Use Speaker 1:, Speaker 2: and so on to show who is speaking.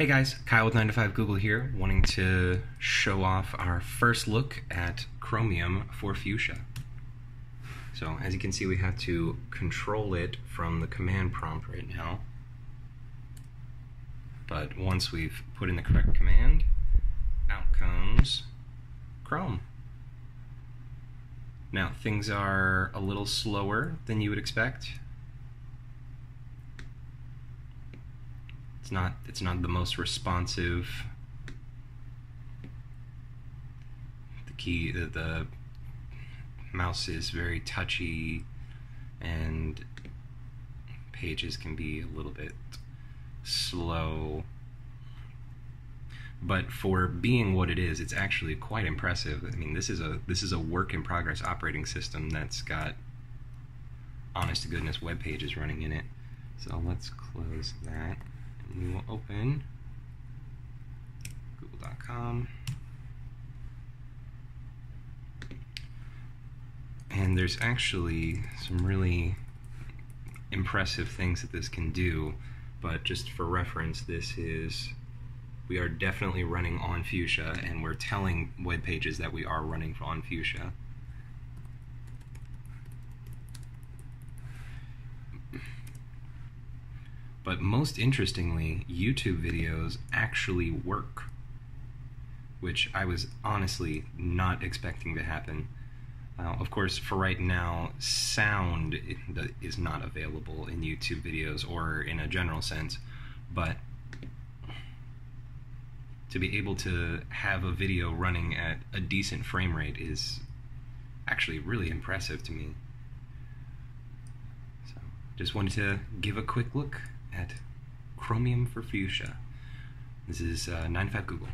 Speaker 1: Hey guys, Kyle with 9 to 5 Google here, wanting to show off our first look at Chromium for Fuchsia. So as you can see we have to control it from the command prompt right now. But once we've put in the correct command, out comes Chrome. Now things are a little slower than you would expect. It's not it's not the most responsive. The key the, the mouse is very touchy and pages can be a little bit slow. But for being what it is it's actually quite impressive. I mean this is a this is a work in progress operating system that's got honest to goodness web pages running in it. So let's close that we will open google.com and there's actually some really impressive things that this can do. But just for reference this is we are definitely running on Fuchsia and we're telling web pages that we are running on Fuchsia But most interestingly, YouTube videos actually work, which I was honestly not expecting to happen. Uh, of course, for right now, sound is not available in YouTube videos or in a general sense, but to be able to have a video running at a decent frame rate is actually really impressive to me. So, just wanted to give a quick look at Chromium for Fuchsia. This is uh, 95 Google.